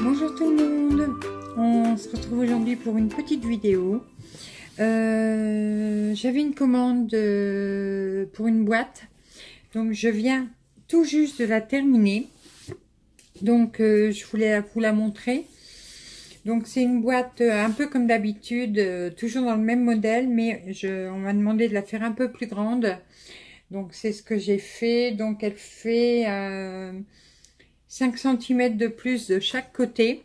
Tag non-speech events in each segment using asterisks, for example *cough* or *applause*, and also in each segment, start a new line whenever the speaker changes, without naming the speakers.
tout le monde On se retrouve aujourd'hui pour une petite vidéo. Euh, j'avais une commande euh, pour une boîte. Donc je viens tout juste de la terminer. Donc euh, je voulais vous la montrer. Donc c'est une boîte un peu comme d'habitude, toujours dans le même modèle, mais on m'a demandé de la faire un peu plus grande. Donc c'est ce que j'ai fait. Donc elle fait 5 cm de plus de chaque côté.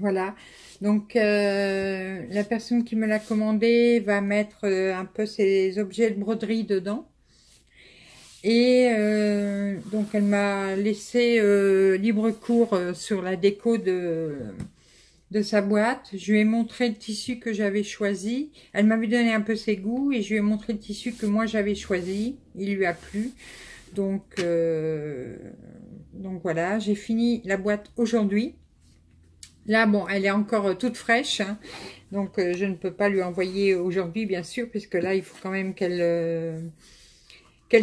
Voilà. Donc, euh, la personne qui me l'a commandé va mettre euh, un peu ses objets de broderie dedans. Et euh, donc, elle m'a laissé libre cours sur la déco de, de sa boîte. Je lui ai montré le tissu que j'avais choisi. Elle m'avait donné un peu ses goûts et je lui ai montré le tissu que moi j'avais choisi. Il lui a plu. Donc, voilà, j'ai fini la boîte aujourd'hui. Là, bon, elle est encore euh, toute fraîche. Hein. donc, euh, je ne peux pas lui envoyer aujourd'hui, bien sûr, puisque là, il faut quand même qu'elle euh,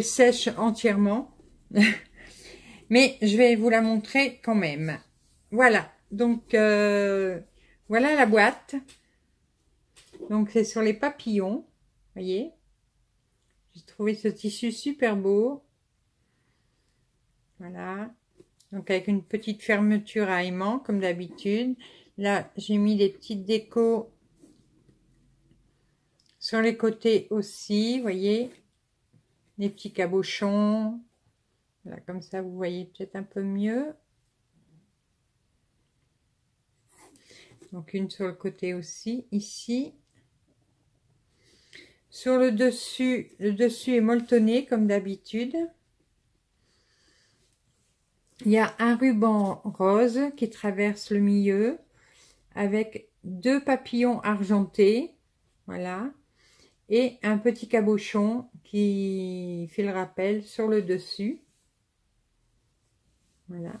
sèche entièrement. *laughs* Mais je vais vous la montrer quand même. Voilà. Donc, voilà la boîte. Donc, c'est sur les papillons. voyez? J'ai trouvé ce tissu super beau. Voilà. Donc avec une petite fermeture à aimant comme d'habitude. Là, j'ai mis des petites décos sur les côtés aussi, voyez. Des petits cabochons. Voilà, comme ça, vous voyez peut-être un peu mieux. Donc une sur le côté aussi, ici. Sur le dessus, le dessus est molletonné comme d'habitude. Il y a un ruban rose qui traverse le milieu avec deux papillons argentés, voilà, et un petit cabochon qui fait le rappel sur le dessus. Voilà.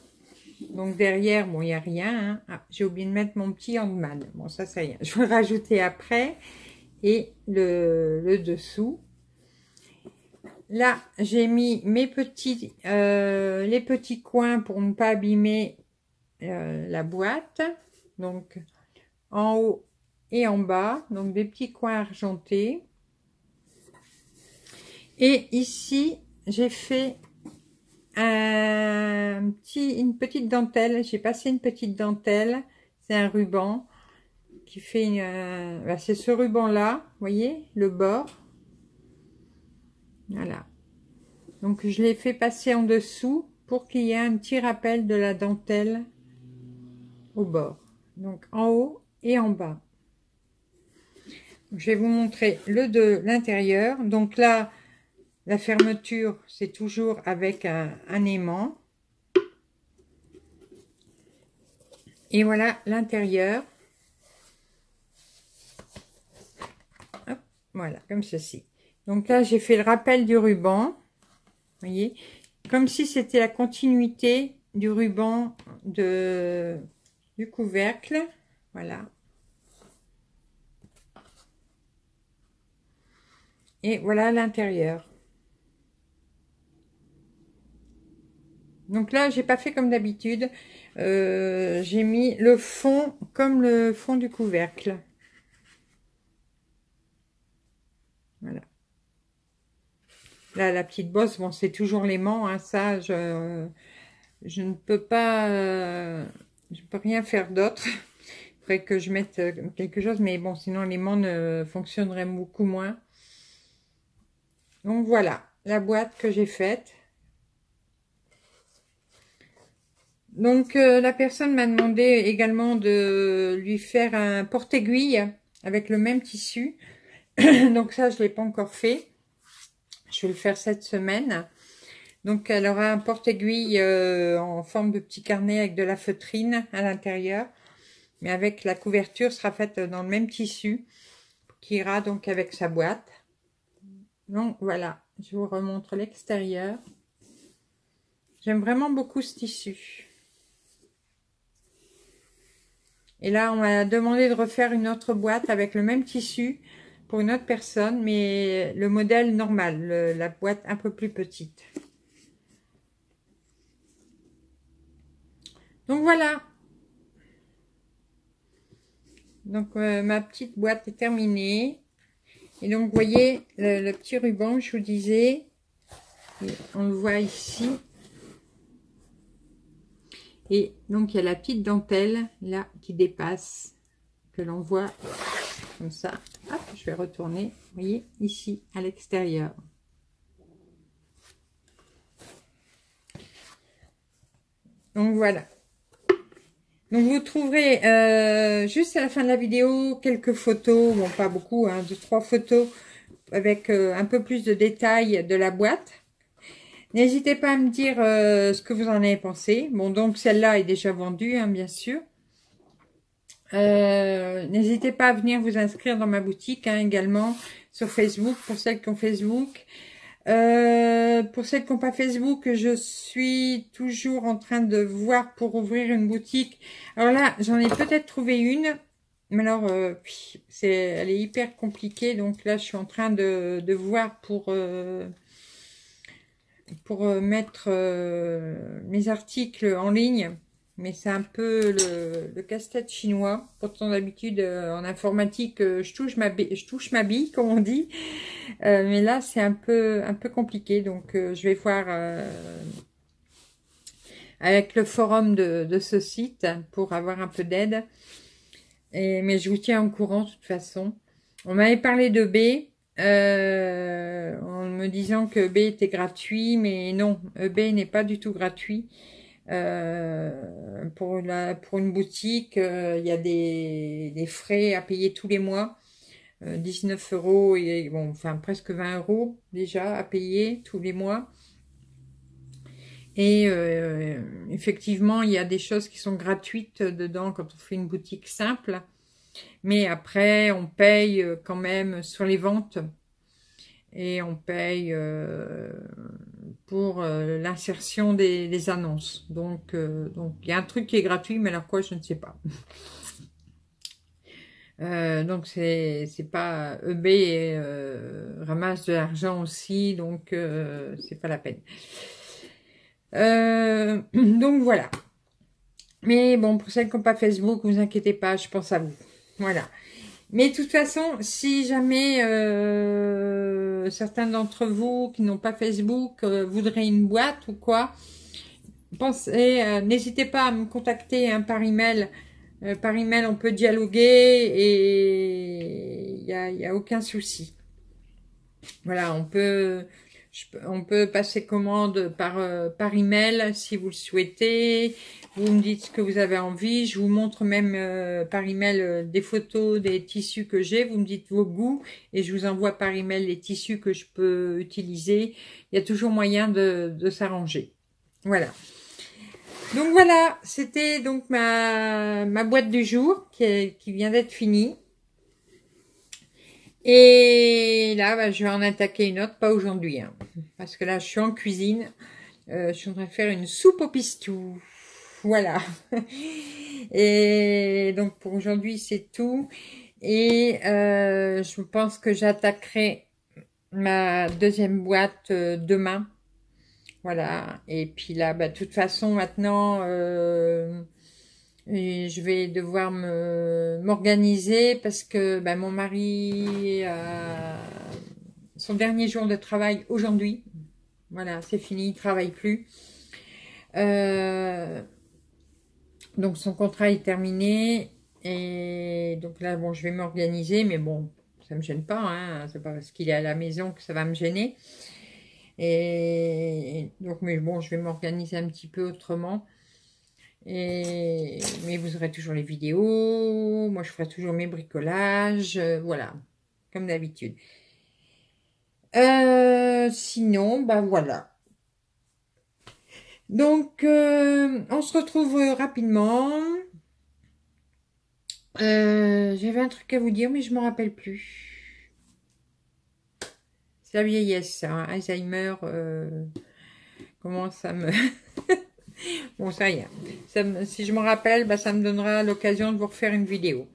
Donc derrière, bon, il n'y a rien. Hein. Ah, j'ai oublié de mettre mon petit handman. Bon, ça, c'est rien. Je vais le rajouter après. Et le, le dessous. Là, j'ai mis mes petits, euh, les petits coins pour ne pas abîmer euh, la boîte. Donc, en haut et en bas. Donc, des petits coins argentés. Et ici, j'ai fait un petit, une petite dentelle. J'ai passé une petite dentelle. C'est un ruban qui fait. Euh, bah, c'est ce ruban-là, voyez, le bord voilà. Donc, je l'ai fait passer en dessous pour qu'il y ait un petit rappel de la dentelle au bord. Donc, en haut et en bas. Je vais vous montrer le de l'intérieur. Donc là, la fermeture, c'est toujours avec un, aimant. Et voilà l'intérieur. Voilà, comme ceci. Donc là, j'ai fait le rappel du ruban. Vous voyez Comme si c'était la continuité du ruban de, du couvercle. Voilà. Et voilà l'intérieur. Donc là, j'ai pas fait comme d'habitude. Euh, j'ai mis le fond comme le fond du couvercle. Voilà. La petite bosse, bon, c'est toujours l'aimant, hein, ça, je, je ne peux pas, euh, je peux rien faire d'autre. Il faudrait que je mette euh, quelque chose, mais bon, sinon l'aimant ne fonctionnerait beaucoup moins. Donc voilà, la boîte que j'ai faite. Donc euh, la personne m'a demandé également de lui faire un porte-aiguille avec le même tissu. *coughs* Donc ça, je ne l'ai pas encore fait. Je vais le faire cette semaine. Donc, elle aura un porte-aiguille euh, en forme de petit carnet avec de la feutrine à l'intérieur. Mais avec la couverture sera faite dans le même tissu qui ira donc avec sa boîte. Donc, voilà. Je vous remontre l'extérieur. J'aime vraiment beaucoup ce tissu. Et là, on m'a demandé de refaire une autre boîte avec le même tissu pour une autre personne, mais le modèle normal, la boîte un peu plus petite. Donc voilà. Donc, euh, ma petite boîte est terminée. Et donc, voyez, le, petit ruban, je vous disais, on le voit ici. Et donc, il y a la petite dentelle, là, qui dépasse, que l'on voit comme ça. Je vais retourner, voyez, ici, à l'extérieur. Donc, voilà. Donc vous trouverez euh, juste à la fin de la vidéo quelques photos, bon pas beaucoup, hein, deux trois photos avec euh, un peu plus de détails de la boîte. N'hésitez pas à me dire euh, ce que vous en avez pensé. Bon donc celle-là est déjà vendue hein, bien sûr. N'hésitez pas à venir vous inscrire dans ma boutique hein, également sur Facebook pour celles qui ont Facebook. Euh, pour celles qui n'ont pas Facebook, je suis toujours en train de voir pour ouvrir une boutique. Alors là, j'en ai peut-être trouvé une. Mais alors, euh, c'est, elle est hyper compliquée. Donc là, je suis en train de, de voir pour, euh, pour euh, mettre mes articles en ligne mais c'est un peu le, casse-tête chinois. Pourtant, d'habitude, euh, en informatique, euh, je touche ma bille, comme on dit. Euh, mais là, c'est un peu compliqué. Donc, je vais voir avec le forum de, ce site pour avoir un peu d'aide. mais je vous tiens au courant de toute façon. On m'avait parlé de B. en me disant que B était gratuit, mais non, B n'est pas du tout gratuit. Euh, pour, la, pour une boutique, euh, il y a des, des, frais à payer tous les mois. 19 euh, euros et bon, enfin presque 20 euros déjà à payer tous les mois. Et effectivement, il y a des choses qui sont gratuites dedans quand on fait une boutique simple. Mais après, on paye quand même sur les ventes et on paye euh, pour euh, l'insertion des, annonces. Donc, euh, donc il y a un truc qui est gratuit, mais alors quoi, je ne sais pas. *laughs* donc c'est c'est pas EB ramasse de l'argent aussi, donc c'est pas la peine. *clears throat* donc voilà. Mais bon, pour celles qui n'ont pas Facebook, vous inquiétez pas, je pense à vous. Voilà. Mais de toute façon, si jamais certains d'entre vous qui n'ont pas Facebook euh, voudraient une boîte ou quoi, pensez, euh, n'hésitez pas à me contacter hein, par email. par email, on peut dialoguer et il n'y a, y a aucun souci. Voilà, on peut, on peut passer commande par, par email si vous le souhaitez. Vous me dites ce que vous avez envie. Je vous montre même euh, par email euh, des photos des tissus que j'ai. Vous me dites vos goûts et je vous envoie par email les tissus que je peux utiliser. Il y a toujours moyen de, s'arranger. Voilà. Donc voilà, c'était donc ma, boîte du jour qui, qui vient d'être finie. Et là, bah, je vais en attaquer une autre, pas aujourd'hui, hein, parce que là, je suis en cuisine. Euh, je suis faire une soupe au pistou. Voilà. *laughs* Et donc pour aujourd'hui, c'est tout. Et euh, je pense que j'attaquerai ma deuxième boîte euh, demain. Voilà. Et puis là, bah, de toute façon, maintenant, euh, je vais devoir m'organiser parce que bah, mon mari a son dernier jour de travail aujourd'hui. Voilà, c'est fini, il travaille plus. Donc son contrat est terminé. Et donc là, bon, je vais m'organiser, mais bon, ça me gêne pas. Hein, c'est pas parce qu'il est à la maison que ça va me gêner. Et donc, mais bon, je vais m'organiser un petit peu autrement. Et, mais vous aurez toujours les vidéos. Moi, je ferai toujours mes bricolages. Euh, voilà, comme d'habitude. Euh, sinon, bah voilà. Donc, euh, on se retrouve rapidement. Euh, j'avais un truc à vous dire, mais je ne me rappelle plus. C'est la vieillesse, hein. Alzheimer. Euh, comment ça me... *laughs* bon, ça y est. si je me rappelle, bah, ça me donnera l'occasion de vous refaire une vidéo.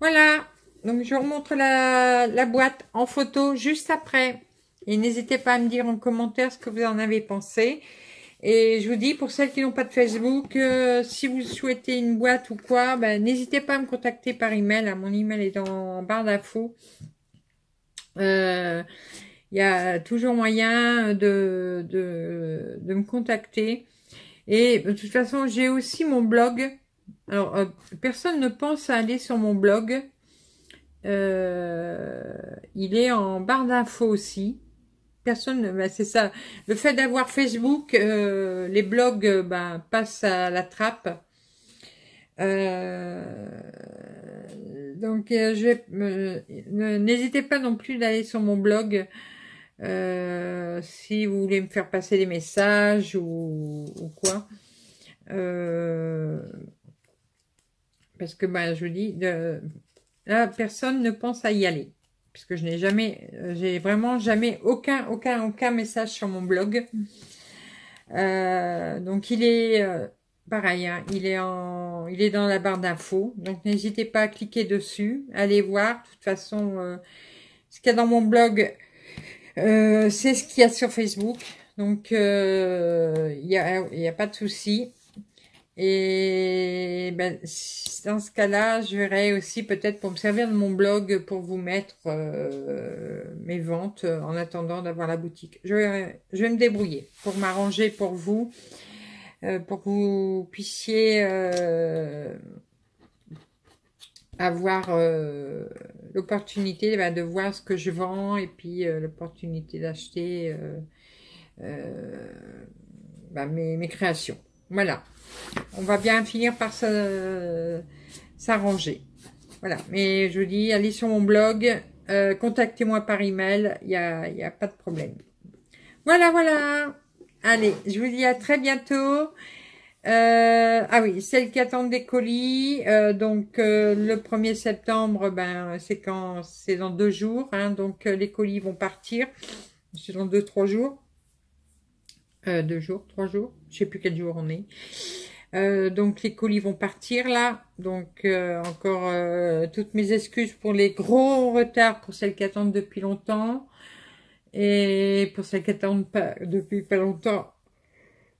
Voilà. Donc, je vous remontre la boîte en photo juste après. Et n'hésitez pas à me dire en commentaire ce que vous en avez pensé. Et je vous dis, pour celles qui n'ont pas de Facebook, euh, si vous souhaitez une boîte ou quoi, ben, n'hésitez pas à me contacter par email. Mon email est en barre d'infos. Euh, il y a toujours moyen de, de, de, me contacter. Et de toute façon, j'ai aussi mon blog. Alors, euh, personne ne pense à aller sur mon blog. il est en barre d'infos aussi personne, ben c'est ça. Le fait d'avoir Facebook, euh, les blogs euh, ben, passent à la trappe. Euh, donc, je n'hésitez pas non plus d'aller sur mon blog si vous voulez me faire passer des messages ou, quoi. parce que, ben, je vous dis, là, personne ne pense à y aller puisque je n'ai jamais, euh, j'ai vraiment jamais aucun, aucun, aucun message sur mon blog. Euh, donc il est euh, pareil, hein, il est en, il est dans la barre d'infos. Donc n'hésitez pas à cliquer dessus, allez voir. De toute façon, ce qu'il y a dans mon blog, c'est ce qu'il y a sur Facebook. Donc il n'y a, y a pas de souci. Et ben, dans ce cas-là, je verrai aussi peut-être pour me servir de mon blog pour vous mettre euh, mes ventes en attendant d'avoir la boutique. Je vais, je vais me débrouiller pour m'arranger pour vous, euh, pour que vous puissiez euh, avoir l'opportunité ben, de voir ce que je vends et puis l'opportunité d'acheter ben, mes, mes créations. Voilà on va bien finir par s'arranger. Voilà, mais je vous dis, allez sur mon blog, euh, contactez-moi par email, il n'y a, y a pas de problème. Voilà, voilà. Allez, je vous dis à très bientôt. Euh, ah oui, celles qui attendent des colis, euh, donc le 1er septembre, ben c'est quand c'est dans deux jours, hein, donc les colis vont partir. C'est dans deux, trois jours. Deux jours, trois jours, je sais plus quel jour on est. Euh, donc les colis vont partir là. Donc euh, encore euh, toutes mes excuses pour les gros retards pour celles qui attendent depuis longtemps. Et pour celles qui attendent depuis pas longtemps.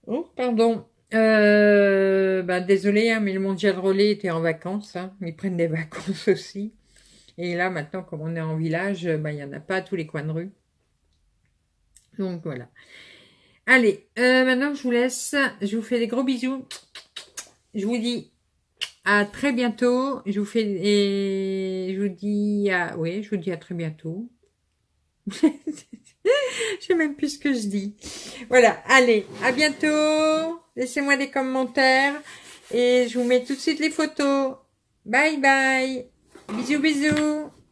Oh, pardon. bah, désolé, hein, mais le mondial relais était en vacances. Hein. Ils prennent des *laughs* vacances aussi. Et là, maintenant, comme on est en village, bah, il n'y en a pas à tous les coins de rue. Donc voilà. Allez, maintenant je vous laisse. Je vous fais des gros bisous je vous dis à très bientôt. Je vous fais et je vous dis à oui, je vous dis à très bientôt. *laughs* je sais même plus ce que je dis. Voilà, allez, à bientôt. Laissez-moi des commentaires et je vous mets tout de suite les photos. Bye bye. Bisous bisous.